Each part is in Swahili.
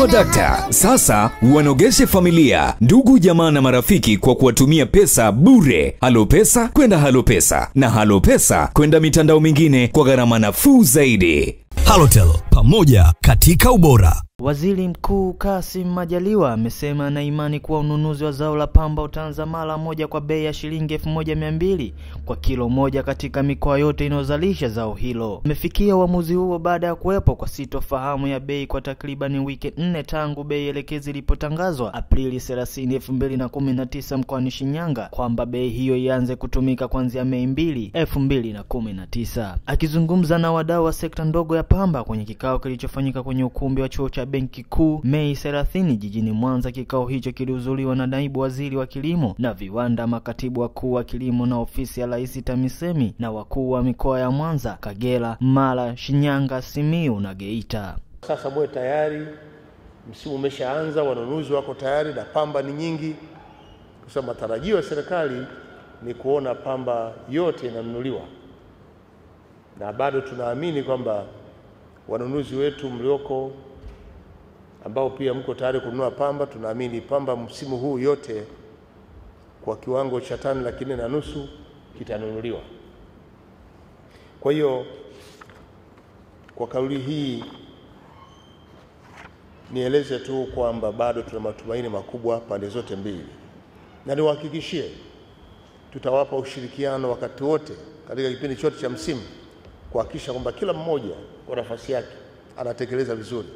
swadakta sasa wanogeshe familia ndugu jamaa na marafiki kwa kuwatumia pesa bure. Halo pesa kwenda halo pesa. Na halo pesa kwenda mitandao mingine kwa gharama nafuu zaidi. Halotel pamoja katika ubora Waziri Mkuu Kassim Majaliwa amesema ana imani kuwa ununuzi wa zao la pamba utaanza mara moja kwa bei ya shilingi 1200 kwa kilo moja katika mikoa yote inayozalisha zao hilo. Amefikia uamuzi huo baada ya kuwepo kwa sitofahamu ya bei kwa takribani wiki nne tangu bei elekezi ilipotangazwa Aprili 30, 2019 mkoani Shinyanga kwamba bei hiyo ianze kutumika kuanzia Mei 2, 2019. Akizungumza na wadau wa sekta ndogo ya pamba kwenye kikao kilichofanyika kwenye ukumbi wa chuo cha benki kuu Mei 30 jijini Mwanza. Kikao hicho kilihudhuriwa na naibu waziri wa kilimo na viwanda, makatibu wakuu wa kilimo na ofisi ya rais TAMISEMI na wakuu wa mikoa ya Mwanza, Kagera, Mara, Shinyanga, Simiu na Geita. Sasa mwe tayari, msimu umeshaanza, wanunuzi wako tayari na pamba ni nyingi, kwa matarajio ya serikali ni kuona pamba yote inanunuliwa, na bado tunaamini kwamba wanunuzi wetu mlioko ambao pia mko tayari kununua pamba, tunaamini pamba msimu huu yote kwa kiwango cha tani laki nne na nusu kitanunuliwa. Kwa hiyo kwa kauli hii nieleze tu kwamba bado tuna matumaini makubwa pande zote mbili, na niwahakikishie tutawapa ushirikiano wakati wote katika kipindi chote cha msimu kuhakikisha kwamba kila mmoja kwa nafasi yake anatekeleza vizuri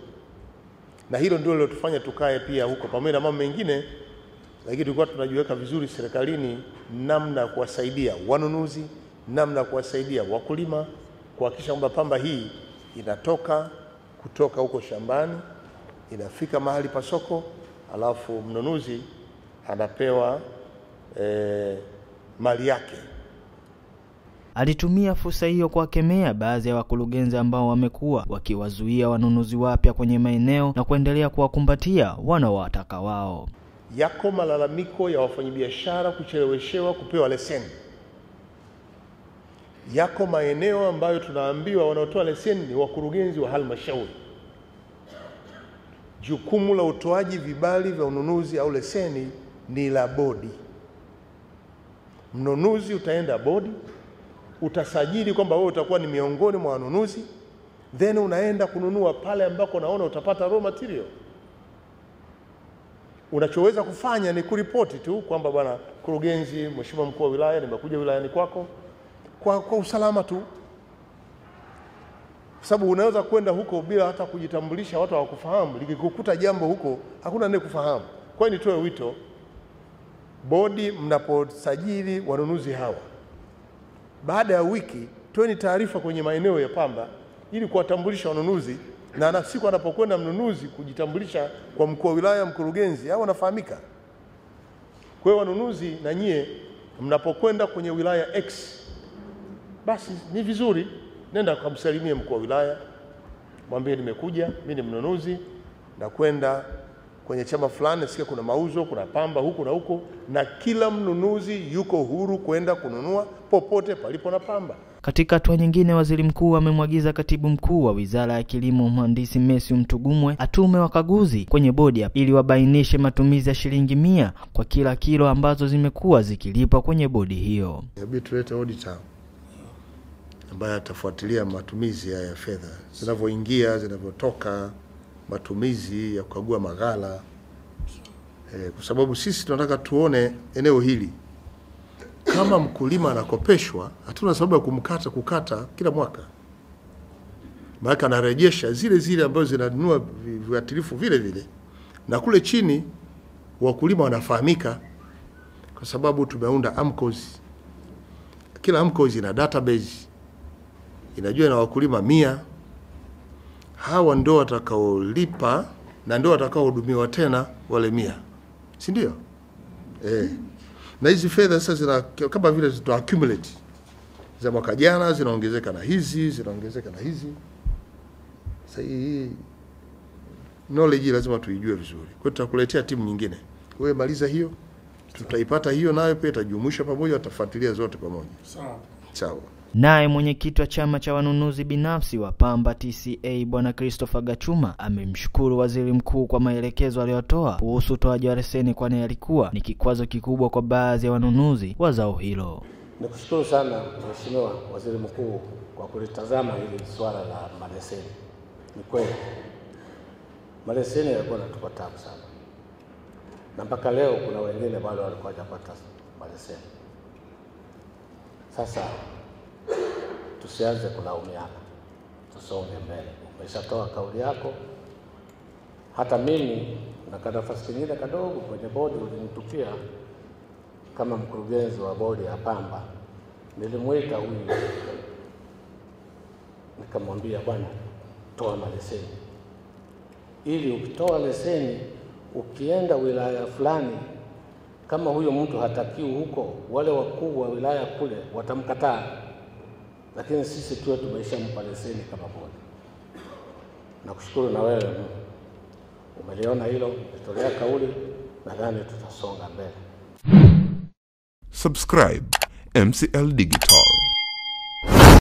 na hilo ndio lilotufanya tukae pia huko, pamoja na mambo mengine, lakini tulikuwa tunajiweka vizuri serikalini, namna ya kuwasaidia wanunuzi, namna ya kuwasaidia wakulima, kuhakikisha kwamba pamba hii inatoka kutoka huko shambani inafika mahali pa soko, alafu mnunuzi anapewa eh, mali yake. Alitumia fursa hiyo kuwakemea baadhi ya wakurugenzi ambao wamekuwa wakiwazuia wanunuzi wapya kwenye maeneo na kuendelea kuwakumbatia wanaowataka wao. Yako malalamiko ya wafanyabiashara kucheleweshewa kupewa leseni. Yako maeneo ambayo tunaambiwa wanaotoa leseni ni wakurugenzi wa halmashauri. Jukumu la utoaji vibali vya ununuzi au leseni ni la bodi. Mnunuzi utaenda bodi, utasajili kwamba wewe utakuwa ni miongoni mwa wanunuzi, then unaenda kununua pale ambako unaona utapata raw material. Unachoweza kufanya ni kuripoti tu kwamba bwana mkurugenzi, mheshimiwa mkuu wa wilaya, nimekuja wilayani kwako kwa, kwa usalama tu, kwa sababu unaweza kwenda huko bila hata kujitambulisha, watu hawakufahamu. Likikukuta jambo huko, hakuna naye kufahamu. Kwa hiyo nitoe wito, bodi, mnaposajili wanunuzi hawa baada ya wiki toeni taarifa kwenye maeneo ya pamba ili kuwatambulisha wanunuzi, na na siku anapokwenda mnunuzi kujitambulisha kwa mkuu wa wilaya, mkurugenzi, au anafahamika. Kwa hiyo wanunuzi, na nyie mnapokwenda kwenye wilaya X, basi ni vizuri nenda kamsalimie mkuu wa wilaya, mwambie nimekuja, mimi ni mnunuzi, na kwenda kwenye chama fulani, nasikia kuna mauzo, kuna pamba huku na huko, na kila mnunuzi yuko huru kwenda kununua popote palipo na pamba. Katika hatua nyingine, waziri mkuu amemwagiza katibu mkuu wa wizara ya kilimo mhandisi Messi Mtugumwe atume wakaguzi kwenye bodi ili wabainishe matumizi ya shilingi mia kwa kila kilo ambazo zimekuwa zikilipwa kwenye bodi hiyo. Inabidi tulete auditor ambaye atafuatilia matumizi haya ya fedha zinavyoingia, zinavyotoka, matumizi ya kukagua maghala. E, kwa sababu sisi tunataka tuone eneo hili. Kama mkulima anakopeshwa, hatuna sababu ya kumkata kukata kila mwaka, maana anarejesha zile zile ambazo zinanunua vi- viuatilifu vile vile, na kule chini wakulima wanafahamika kwa sababu tumeunda AMCOS. Kila AMCOS ina database. Inajua na wakulima mia. Hawa ndio watakaolipa na ndio watakaohudumiwa tena wale mia, si ndio? Eh. Na hizi fedha sasa zina kama vile zita accumulate za mwaka jana zinaongezeka na hizi zinaongezeka na hizi. Sasa hii knowledge lazima tuijue vizuri. Kwa hiyo tutakuletea timu nyingine. Wewe maliza hiyo, tutaipata hiyo nayo pia itajumuisha pamoja, watafuatilia zote pamoja. Sawa. Sawa. Naye mwenyekiti wa chama cha wanunuzi binafsi wa pamba TCA Bwana Christopher Gachuma amemshukuru waziri mkuu kwa maelekezo aliyotoa kuhusu utoaji wa leseni, kwani yalikuwa ni kikwazo kikubwa kwa baadhi ya wanunuzi wa zao hilo. Nikushukuru sana Mheshimiwa Waziri Mkuu kwa kulitazama hili swala la maleseni. Ni kweli maleseni yalikuwa natupa tabu sana, na mpaka leo kuna wengine bado walikuwa hawajapata maleseni. Sasa tusianze kulaumiana, tusonge mbele. Umeshatoa kauli yako, hata mimi na kanafasi kingine kadogo kwenye bodi ulinitupia kama mkurugenzi wa bodi ya pamba, nilimwita huyu. Nikamwambia, bwana, toa maleseni, ili ukitoa leseni ukienda wilaya fulani, kama huyo mtu hatakiwi huko, wale wakuu wa wilaya kule watamkataa, lakini sisi tuwe tumeshampa leseni kama bodi. Nakushukuru na wewe umeliona hilo, umetolea kauli, nadhani tutasonga mbele. Subscribe MCL Digital.